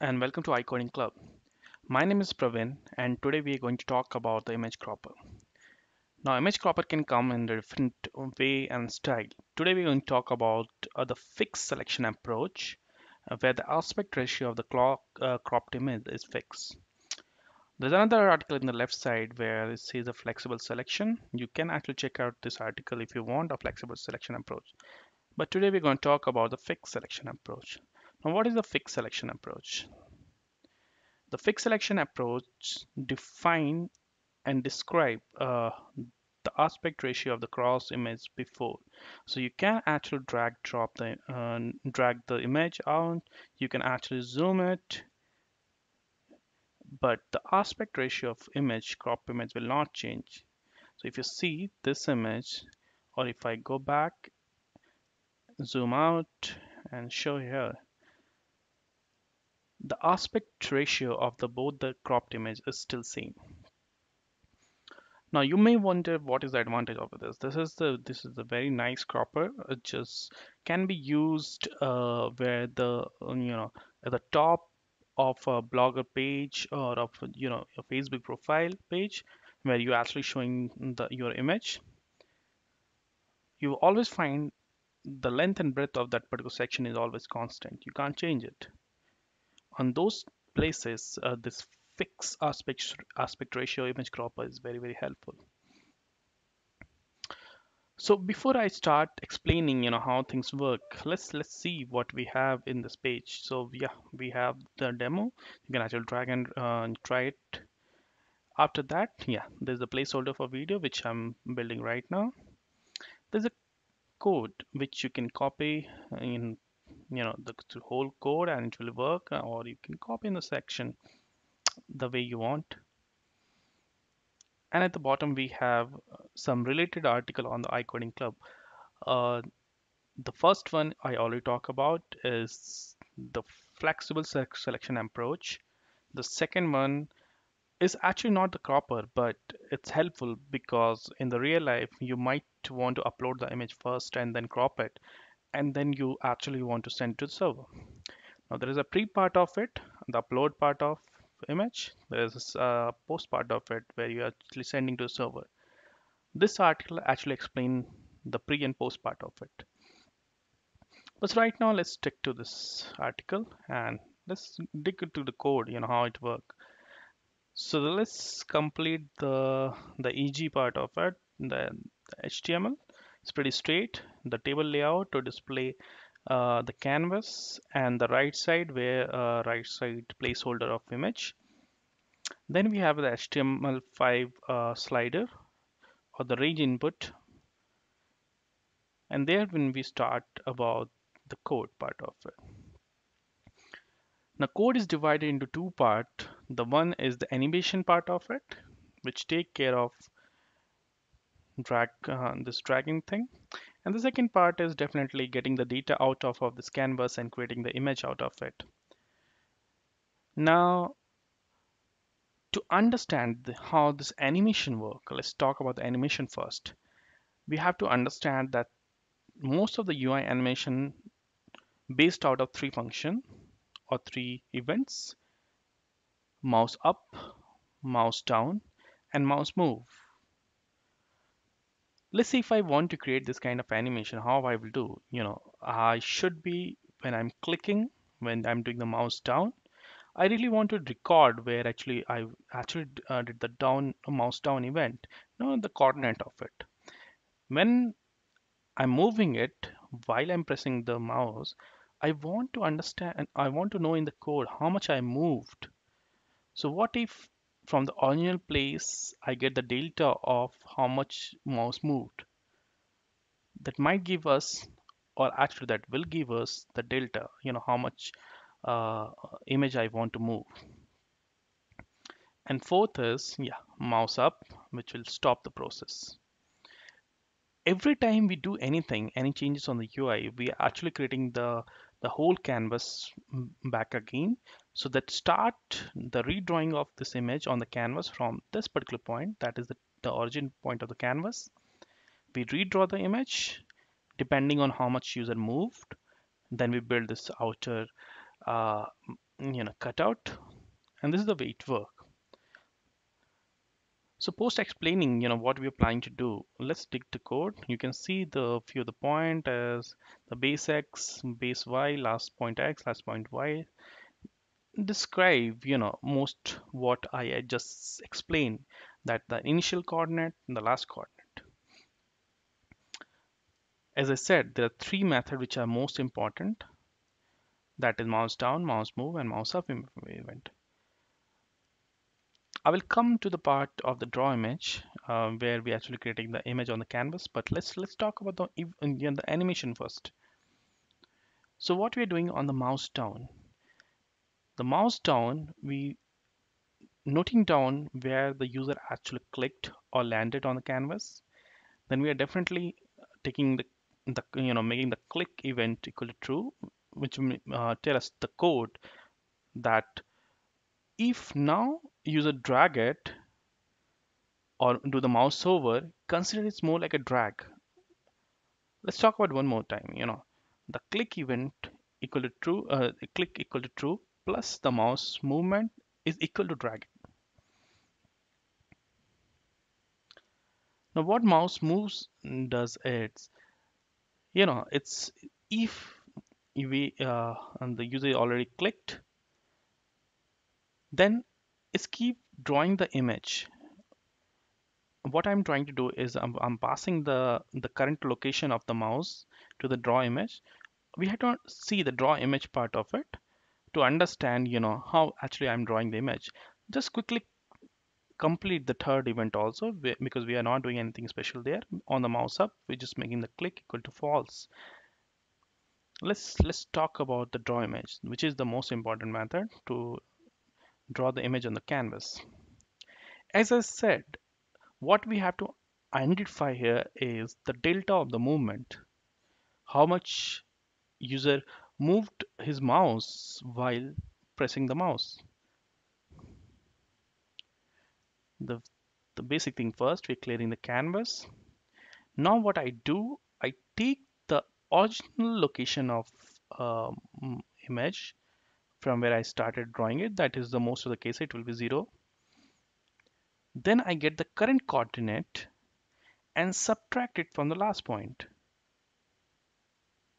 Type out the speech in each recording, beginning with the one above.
and welcome to iCoding Club. My name is Pravin and today we are going to talk about the image cropper. Now image cropper can come in a different way and style. Today we're going to talk about uh, the fixed selection approach uh, where the aspect ratio of the clock, uh, cropped image is fixed. There's another article in the left side where it says a flexible selection. You can actually check out this article if you want a flexible selection approach. But today we're going to talk about the fixed selection approach. Now, what is the fixed selection approach? The fixed selection approach define and describe uh, the aspect ratio of the cross image before. So you can actually drag drop the uh, drag the image out. You can actually zoom it, but the aspect ratio of image crop image will not change. So if you see this image, or if I go back, zoom out and show here, the aspect ratio of the both the cropped image is still same. Now you may wonder what is the advantage of this. This is the this is the very nice cropper. It just can be used uh, where the you know at the top of a blogger page or of you know a Facebook profile page where you're actually showing the your image. You always find the length and breadth of that particular section is always constant. You can't change it on those places uh, this fixed aspect aspect ratio image cropper is very very helpful. So before I start explaining you know how things work let's let's see what we have in this page. So yeah we have the demo. You can actually drag and uh, try it. After that yeah there's a placeholder for video which I'm building right now. There's a code which you can copy in you know the, the whole code and it will work uh, or you can copy in the section the way you want. And at the bottom we have uh, some related article on the iCoding Club. Uh, the first one I already talked about is the flexible selection approach. The second one is actually not the cropper but it's helpful because in the real life you might want to upload the image first and then crop it and then you actually want to send to the server. Now there is a pre part of it, the upload part of image. There is a uh, post part of it where you are actually sending to the server. This article actually explain the pre and post part of it. But right now let's stick to this article and let's dig into the code, you know, how it works. So let's complete the the EG part of it, the, the HTML. It's pretty straight. The table layout to display uh, the canvas and the right side where uh, right side placeholder of image. Then we have the HTML5 uh, slider or the range input. And there when we start about the code part of it. Now code is divided into two part. The one is the animation part of it, which take care of drag uh, this dragging thing and the second part is definitely getting the data out of, of this canvas and creating the image out of it. Now to understand the, how this animation work let's talk about the animation first. We have to understand that most of the UI animation based out of three function or three events mouse up mouse down and mouse move let's see if I want to create this kind of animation how I will do you know. I should be when I'm clicking when I'm doing the mouse down I really want to record where actually I actually uh, did the down mouse down event you know the coordinate of it. When I'm moving it while I'm pressing the mouse I want to understand I want to know in the code how much I moved. So what if from the original place I get the delta of how much mouse moved. That might give us or actually that will give us the delta you know how much uh, image I want to move. And fourth is yeah mouse up which will stop the process. Every time we do anything any changes on the UI we are actually creating the the whole canvas back again so that start the redrawing of this image on the canvas from this particular point that is the, the origin point of the canvas. We redraw the image depending on how much user moved. Then we build this outer uh, you know cutout. And this is the way it works so post explaining you know what we're planning to do let's dig the code. You can see the few of the point as the base x base y last point x last point y. Describe you know most what I just explained that the initial coordinate and the last coordinate. As I said there are three methods which are most important. That is mouse down mouse move and mouse up event I will come to the part of the draw image uh, where we actually creating the image on the canvas but let's let's talk about the, the animation first. So what we're doing on the mouse down? The mouse down we noting down where the user actually clicked or landed on the canvas. Then we are definitely taking the, the you know making the click event equal to true which uh, tell us the code that if now user drag it or do the mouse over, consider it's more like a drag. Let's talk about one more time. You know, the click event equal to true, uh, click equal to true plus the mouse movement is equal to drag. Now what mouse moves does it's, you know, it's if we uh, and the user already clicked then is keep drawing the image. What I'm trying to do is I'm, I'm, passing the the current location of the mouse to the draw image. We have to see the draw image part of it to understand you know how actually I'm drawing the image. Just quickly complete the third event also because we are not doing anything special there. On the mouse up we're just making the click equal to false. Let's let's talk about the draw image which is the most important method to draw the image on the canvas. As I said, what we have to identify here is the delta of the movement. How much user moved his mouse while pressing the mouse. The, the basic thing first, we're clearing the canvas. Now what I do, I take the original location of um, image from where I started drawing it. That is the most of the case it will be 0 then I get the current coordinate and subtract it from the last point.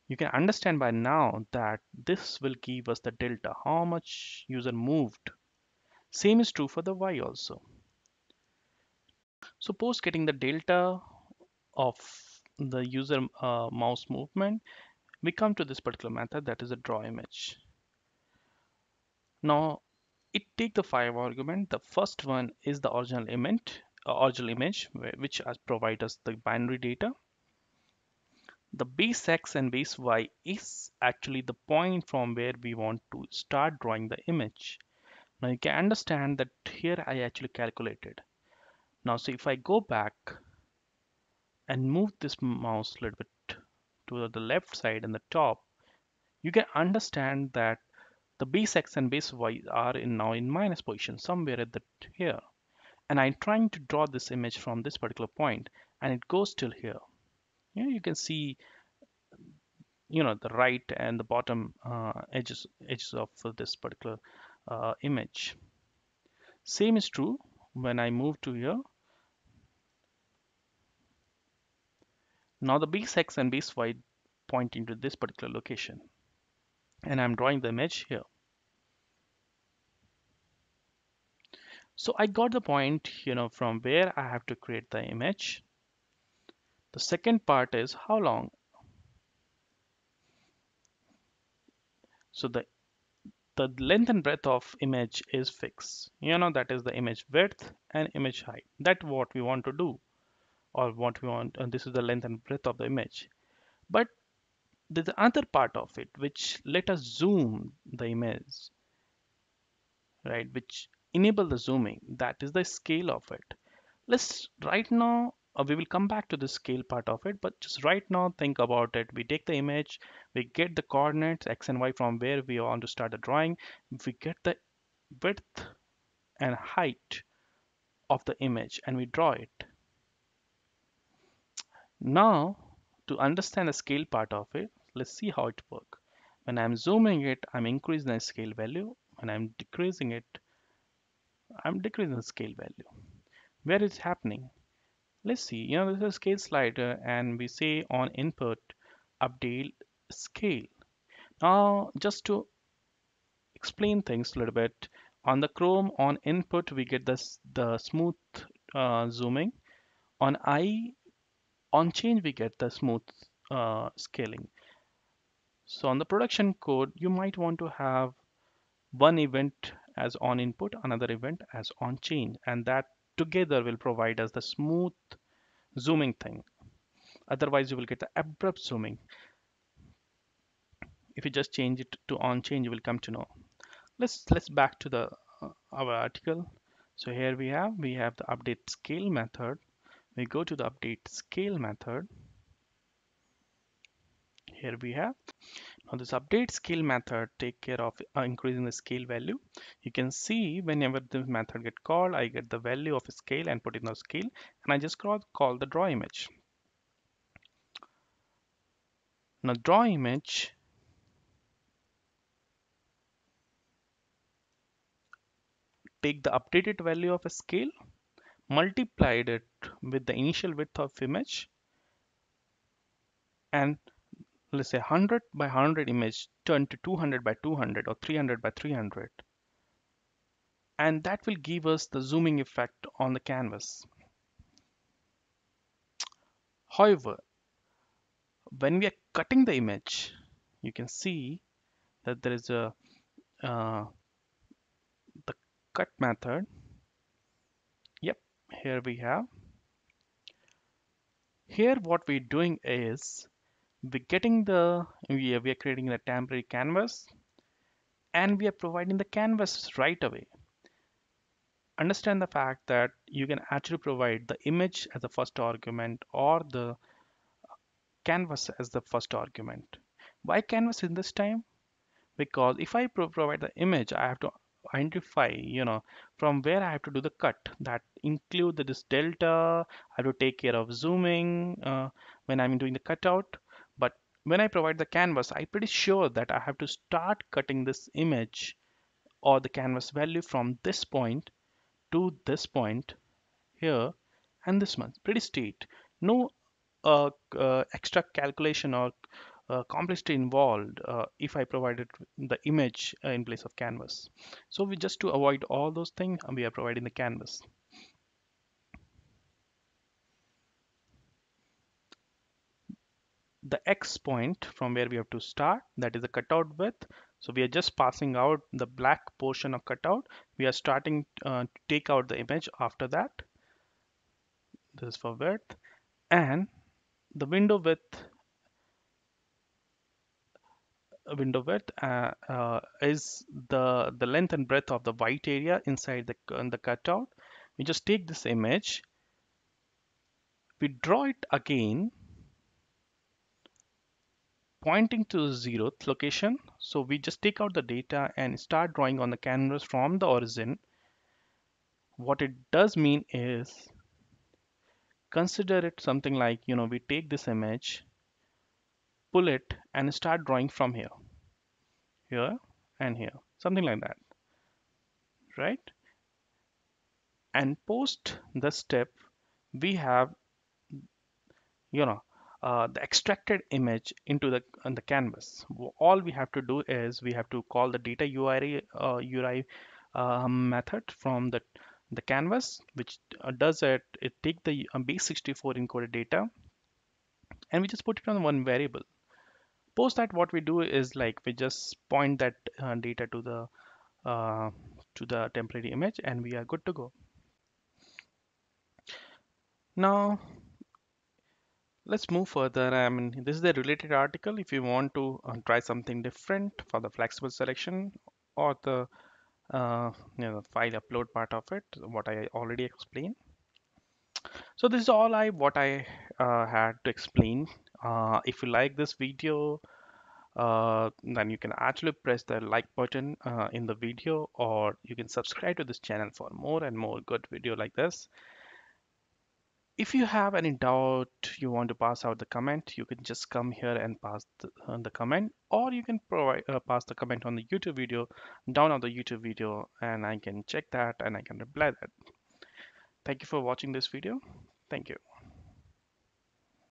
You can understand by now that this will give us the delta how much user moved. Same is true for the y also. Suppose getting the delta of the user uh, mouse movement we come to this particular method that is a draw image now it take the five argument. The first one is the original image, uh, original image which provide us the binary data. The base x and base y is actually the point from where we want to start drawing the image. Now you can understand that here I actually calculated. Now so if I go back and move this mouse a little bit to the left side and the top, you can understand that the base x and base y are in now in minus position somewhere at the here. And I'm trying to draw this image from this particular point and it goes till here. Yeah, you can see you know the right and the bottom uh, edges edges of this particular uh, image. Same is true when I move to here. Now the base x and base y pointing to this particular location and I'm drawing the image here. So I got the point, you know, from where I have to create the image. The second part is how long. So the the length and breadth of image is fixed. You know, that is the image width and image height. That's what we want to do or what we want. And this is the length and breadth of the image. But there's another part of it which let us zoom the image right which enable the zooming. That is the scale of it. Let's right now uh, we will come back to the scale part of it but just right now think about it. We take the image we get the coordinates x and y from where we want to start the drawing. We get the width and height of the image and we draw it. Now to understand the scale part of it let's see how it works when I'm zooming it I'm increasing the scale value and I'm decreasing it, I'm decreasing the scale value. Where is happening? Let's see, you know, this is a scale slider and we say on input, update scale. Now, just to explain things a little bit, on the Chrome on input, we get this the smooth uh, zooming. On I, on change, we get the smooth uh, scaling. So on the production code, you might want to have one event as on input, another event as on change, and that together will provide us the smooth zooming thing. Otherwise, you will get the abrupt zooming. If you just change it to on change, you will come to know. Let's let's back to the uh, our article. So here we have we have the update scale method. We go to the update scale method. Here we have now this update scale method take care of uh, increasing the scale value. You can see whenever the method get called, I get the value of a scale and put in the scale and I just call, call the draw image. Now draw image take the updated value of a scale, multiplied it with the initial width of image and let's say 100 by 100 image turn to 200 by 200 or 300 by 300 and that will give us the zooming effect on the canvas. However when we are cutting the image you can see that there is a uh, the cut method. Yep here we have. Here what we're doing is we're getting the we are, we are creating a temporary canvas and we are providing the canvas right away. Understand the fact that you can actually provide the image as the first argument or the canvas as the first argument. Why canvas in this time? Because if I pro provide the image I have to identify you know from where I have to do the cut. That include this delta I have to take care of zooming uh, when I'm doing the cutout when I provide the canvas, I'm pretty sure that I have to start cutting this image or the canvas value from this point to this point here and this one. Pretty straight. No uh, uh, extra calculation or uh, complexity involved uh, if I provided the image uh, in place of canvas. So we just to avoid all those things, we are providing the canvas. The x point from where we have to start that is the cutout width. So we are just passing out the black portion of cutout. We are starting uh, to take out the image after that. This is for width. And the window width window width uh, uh, is the the length and breadth of the white area inside the, the cutout. We just take this image. We draw it again pointing to zeroth location. So we just take out the data and start drawing on the canvas from the origin. What it does mean is consider it something like, you know, we take this image, pull it and start drawing from here, here and here, something like that, right? And post the step, we have, you know, uh, the extracted image into the the canvas. All we have to do is we have to call the data URI uh, URI uh, method from the the canvas, which uh, does it. It take the uh, base64 encoded data, and we just put it on one variable. Post that, what we do is like we just point that uh, data to the to the temporary image, and we are good to go. Now let's move further. I mean this is a related article. If you want to uh, try something different for the flexible selection or the uh, you know file upload part of it what i already explained. So this is all i what i uh, had to explain. Uh, if you like this video uh, then you can actually press the like button uh, in the video or you can subscribe to this channel for more and more good video like this if you have any doubt you want to pass out the comment you can just come here and pass the, uh, the comment or you can provide uh, pass the comment on the youtube video down on the youtube video and i can check that and i can reply that. Thank you for watching this video. Thank you